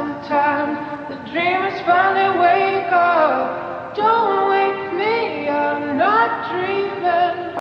sometimes the dreamers finally wake up. Don't wake me, I'm not dreaming.